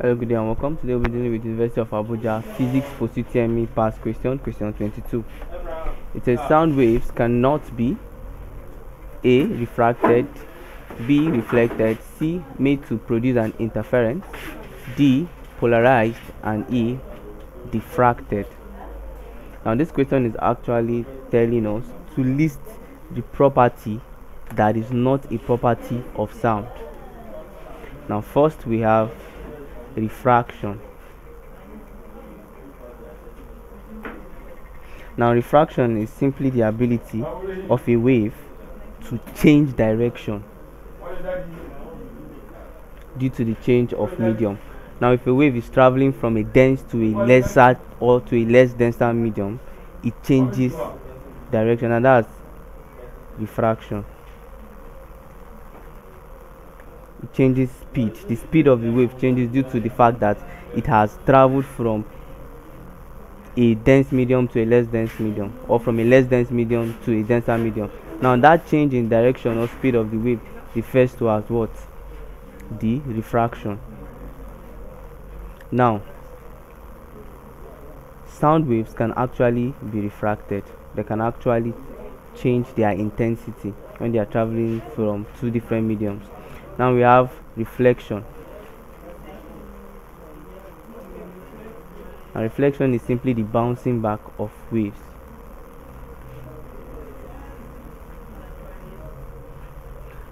Hello, good day and welcome. Today we'll be dealing with University of Abuja Physics Post UTME past question, question 22. It says sound waves cannot be A. refracted, B. reflected, C. made to produce an interference, D. polarized, and E. diffracted. Now, this question is actually telling us to list the property that is not a property of sound. Now, first we have refraction. Now refraction is simply the ability of a wave to change direction due to the change of medium. Now if a wave is traveling from a dense to a lesser or to a less denser medium it changes direction and that's refraction it changes speed. The speed of the wave changes due to the fact that it has traveled from a dense medium to a less dense medium or from a less dense medium to a denser medium. Now that change in direction or speed of the wave refers to as what? The refraction. Now sound waves can actually be refracted. They can actually change their intensity when they are traveling from two different mediums now we have reflection. And reflection is simply the bouncing back of waves.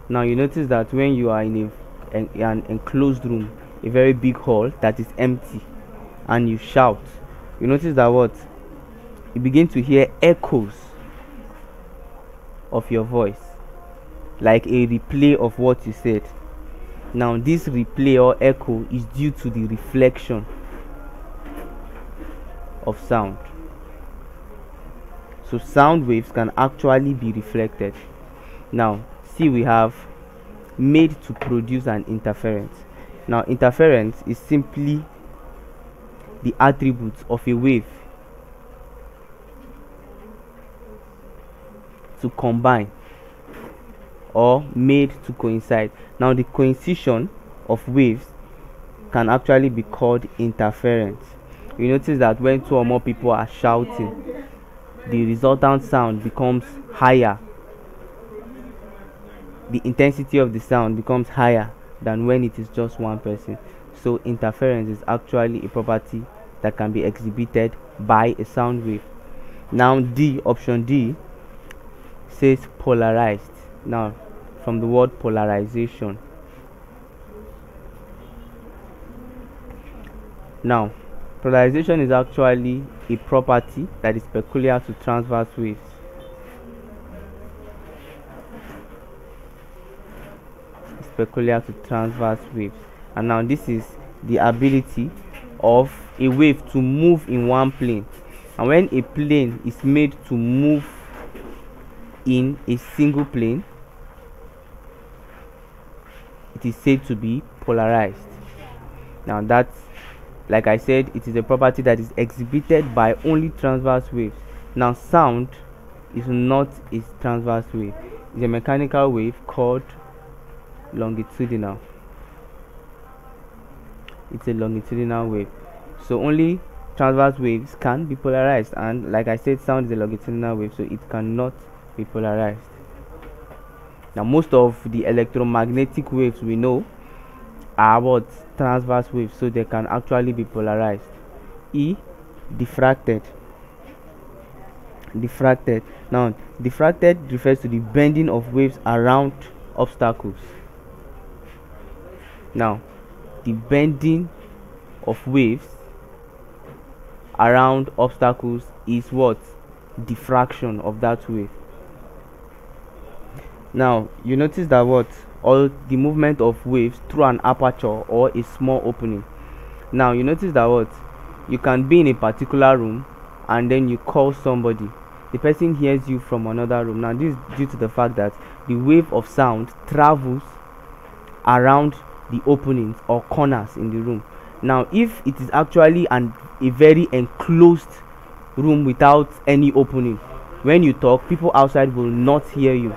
Now you notice that when you are in a, an, an enclosed room a very big hall that is empty and you shout you notice that what? You begin to hear echoes of your voice like a replay of what you said. Now this replay or echo is due to the reflection of sound. So sound waves can actually be reflected. Now see we have made to produce an interference. Now interference is simply the attributes of a wave to combine or made to coincide. Now, the coincision of waves can actually be called interference. You notice that when two or more people are shouting, the resultant sound becomes higher. The intensity of the sound becomes higher than when it is just one person. So, interference is actually a property that can be exhibited by a sound wave. Now, D, option D, says polarized. Now, from the word polarization. Now, polarization is actually a property that is peculiar to transverse waves. It's peculiar to transverse waves. And now this is the ability of a wave to move in one plane. And when a plane is made to move in a single plane, it is said to be polarized. Now that's like i said it is a property that is exhibited by only transverse waves. Now sound is not a transverse wave. It's a mechanical wave called longitudinal. It's a longitudinal wave. So only transverse waves can be polarized. And like i said sound is a longitudinal wave so it cannot be polarized now most of the electromagnetic waves we know are what transverse waves so they can actually be polarized. E diffracted. Diffracted. Now diffracted refers to the bending of waves around obstacles. Now the bending of waves around obstacles is what? Diffraction of that wave now you notice that what? All the movement of waves through an aperture or a small opening. Now you notice that what? You can be in a particular room and then you call somebody. The person hears you from another room. Now this is due to the fact that the wave of sound travels around the openings or corners in the room. Now if it is actually an a very enclosed room without any opening when you talk people outside will not hear you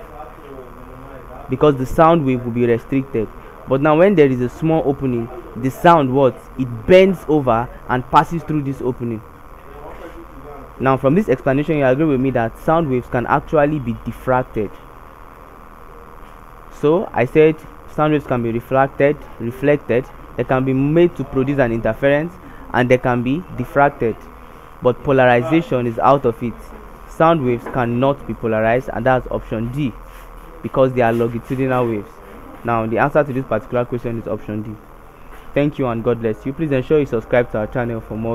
because the sound wave will be restricted. But now when there is a small opening the sound what? It bends over and passes through this opening. Now from this explanation you agree with me that sound waves can actually be diffracted. So i said sound waves can be refracted reflected. They can be made to produce an interference and they can be diffracted. But polarization is out of it. Sound waves cannot be polarized and that's option d because they are longitudinal waves. Now the answer to this particular question is option d. Thank you and god bless you. Please ensure you subscribe to our channel for more